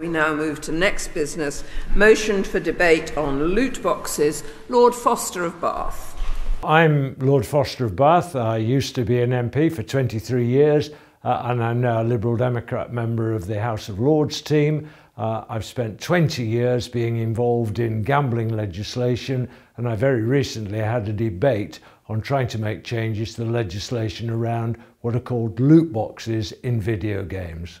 We now move to next business. Motion for debate on loot boxes. Lord Foster of Bath. I'm Lord Foster of Bath. I used to be an MP for 23 years uh, and I'm now a Liberal Democrat member of the House of Lords team. Uh, I've spent 20 years being involved in gambling legislation and I very recently had a debate on trying to make changes to the legislation around what are called loot boxes in video games.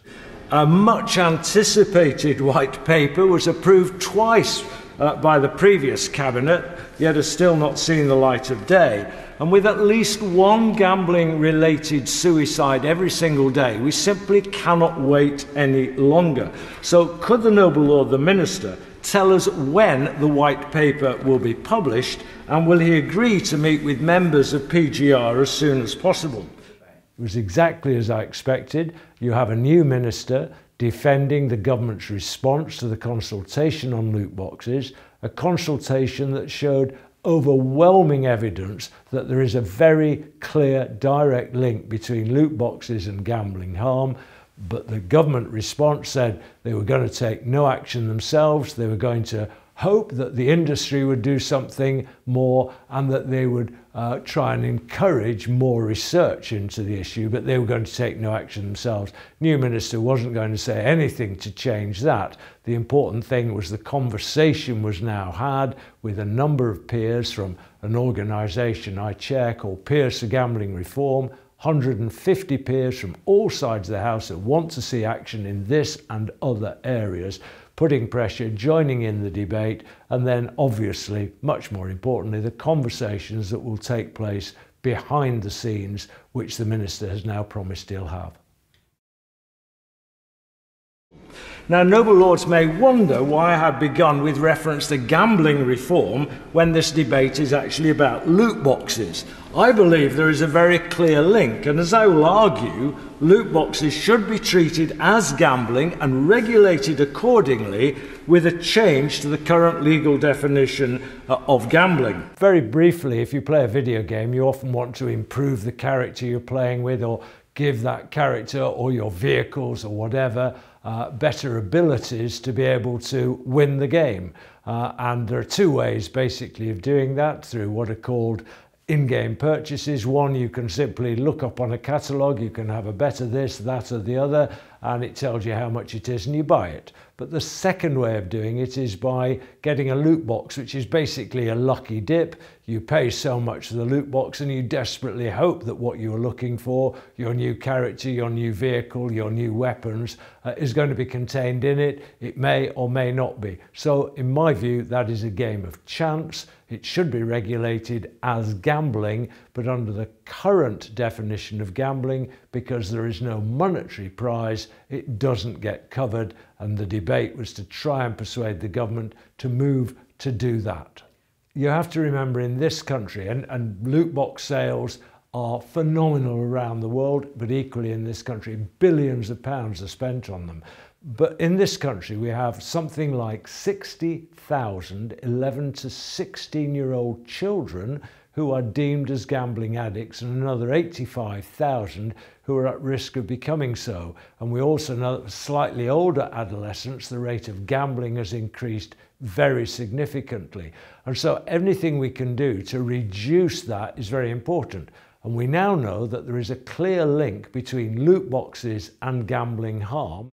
A much anticipated white paper was approved twice uh, by the previous cabinet, yet has still not seen the light of day. And with at least one gambling related suicide every single day, we simply cannot wait any longer. So, could the Noble Lord, the Minister, tell us when the white paper will be published, and will he agree to meet with members of PGR as soon as possible? It was exactly as I expected. You have a new minister defending the government's response to the consultation on loot boxes, a consultation that showed overwhelming evidence that there is a very clear direct link between loot boxes and gambling harm. But the government response said they were going to take no action themselves, they were going to hope that the industry would do something more and that they would uh, try and encourage more research into the issue, but they were going to take no action themselves. New minister wasn't going to say anything to change that. The important thing was the conversation was now had with a number of peers from an organisation I chair called Peers for Gambling Reform, 150 peers from all sides of the House that want to see action in this and other areas putting pressure, joining in the debate, and then obviously, much more importantly, the conversations that will take place behind the scenes, which the Minister has now promised he'll have. Now, noble lords may wonder why I have begun with reference to gambling reform when this debate is actually about loot boxes. I believe there is a very clear link, and as I will argue, loot boxes should be treated as gambling and regulated accordingly with a change to the current legal definition uh, of gambling. Very briefly, if you play a video game, you often want to improve the character you're playing with or give that character or your vehicles or whatever uh, better abilities to be able to win the game. Uh, and there are two ways basically of doing that through what are called in-game purchases. One, you can simply look up on a catalogue, you can have a better this, that or the other, and it tells you how much it is and you buy it. But the second way of doing it is by getting a loot box, which is basically a lucky dip. You pay so much for the loot box and you desperately hope that what you're looking for, your new character, your new vehicle, your new weapons, uh, is going to be contained in it. It may or may not be. So in my view, that is a game of chance. It should be regulated as gambling, but under the current definition of gambling, because there is no monetary prize, it doesn't get covered. And the debate was to try and persuade the government to move to do that. You have to remember in this country, and, and loot box sales are phenomenal around the world, but equally in this country, billions of pounds are spent on them. But in this country, we have something like 60,000 11 to 16 year old children who are deemed as gambling addicts and another 85,000 who are at risk of becoming so. And we also know that slightly older adolescents, the rate of gambling has increased very significantly. And so anything we can do to reduce that is very important. And we now know that there is a clear link between loot boxes and gambling harm.